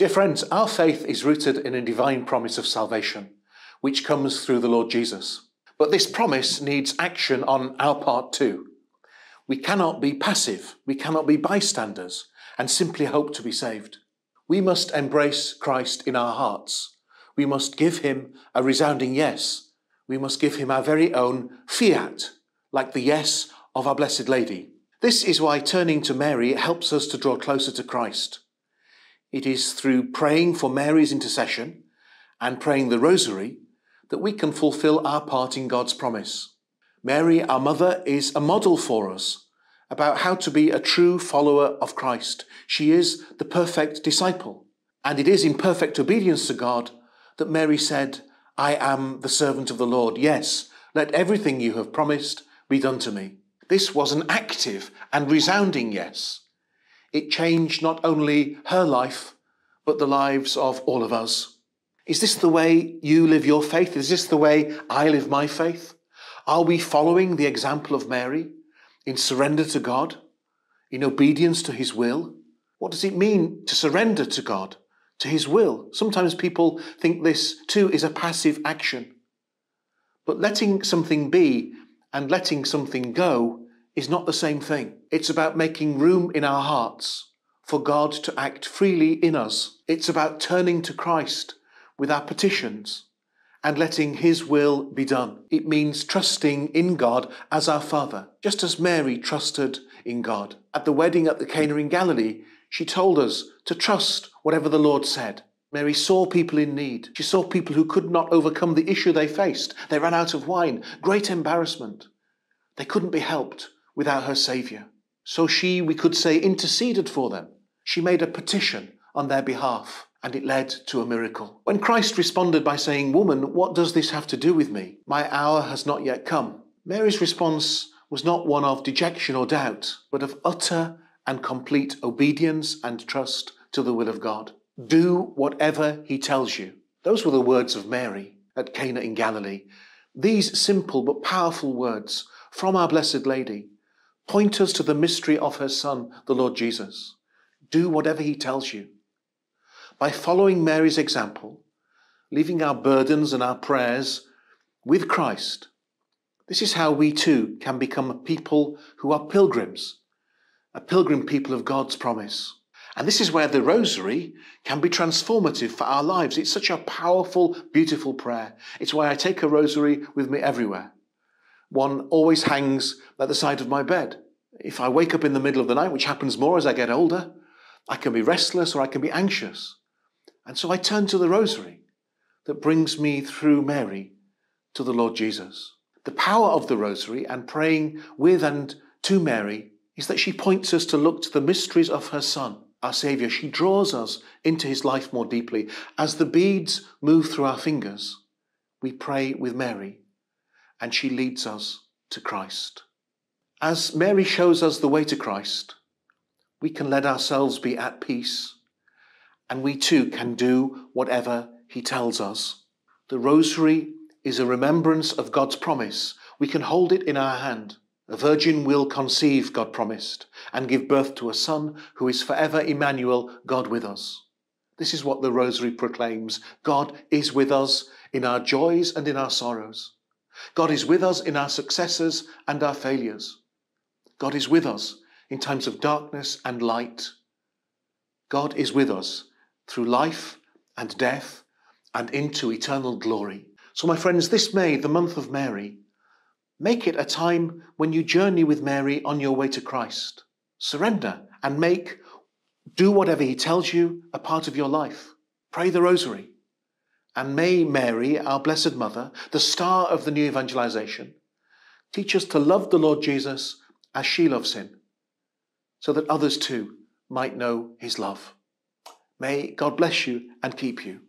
Dear friends, our faith is rooted in a divine promise of salvation, which comes through the Lord Jesus. But this promise needs action on our part too. We cannot be passive, we cannot be bystanders and simply hope to be saved. We must embrace Christ in our hearts. We must give him a resounding yes. We must give him our very own fiat, like the yes of our Blessed Lady. This is why turning to Mary helps us to draw closer to Christ. It is through praying for Mary's intercession and praying the Rosary that we can fulfill our part in God's promise. Mary, our mother, is a model for us about how to be a true follower of Christ. She is the perfect disciple. And it is in perfect obedience to God that Mary said, I am the servant of the Lord. Yes, let everything you have promised be done to me. This was an active and resounding yes. It changed not only her life, but the lives of all of us. Is this the way you live your faith? Is this the way I live my faith? Are we following the example of Mary in surrender to God, in obedience to His will? What does it mean to surrender to God, to His will? Sometimes people think this too is a passive action. But letting something be and letting something go is not the same thing. It's about making room in our hearts for God to act freely in us. It's about turning to Christ with our petitions and letting His will be done. It means trusting in God as our Father, just as Mary trusted in God. At the wedding at the Cana in Galilee, she told us to trust whatever the Lord said. Mary saw people in need. She saw people who could not overcome the issue they faced. They ran out of wine. Great embarrassment. They couldn't be helped without her Saviour. So she, we could say, interceded for them. She made a petition on their behalf, and it led to a miracle. When Christ responded by saying, Woman, what does this have to do with me? My hour has not yet come. Mary's response was not one of dejection or doubt, but of utter and complete obedience and trust to the will of God. Do whatever he tells you. Those were the words of Mary at Cana in Galilee. These simple but powerful words from our Blessed Lady point us to the mystery of her Son, the Lord Jesus. Do whatever he tells you. By following Mary's example, leaving our burdens and our prayers with Christ, this is how we too can become a people who are pilgrims, a pilgrim people of God's promise. And this is where the rosary can be transformative for our lives. It's such a powerful, beautiful prayer. It's why I take a rosary with me everywhere. One always hangs at the side of my bed. If I wake up in the middle of the night, which happens more as I get older, I can be restless or I can be anxious. And so I turn to the rosary that brings me through Mary to the Lord Jesus. The power of the rosary and praying with and to Mary is that she points us to look to the mysteries of her Son our Saviour, she draws us into his life more deeply. As the beads move through our fingers, we pray with Mary, and she leads us to Christ. As Mary shows us the way to Christ, we can let ourselves be at peace, and we too can do whatever he tells us. The Rosary is a remembrance of God's promise. We can hold it in our hand. A virgin will conceive, God promised, and give birth to a son who is forever Emmanuel, God with us. This is what the Rosary proclaims. God is with us in our joys and in our sorrows. God is with us in our successes and our failures. God is with us in times of darkness and light. God is with us through life and death and into eternal glory. So, my friends, this May, the month of Mary, Make it a time when you journey with Mary on your way to Christ. Surrender and make, do whatever He tells you, a part of your life. Pray the Rosary. And may Mary, our Blessed Mother, the star of the new evangelization, teach us to love the Lord Jesus as she loves Him, so that others too might know His love. May God bless you and keep you.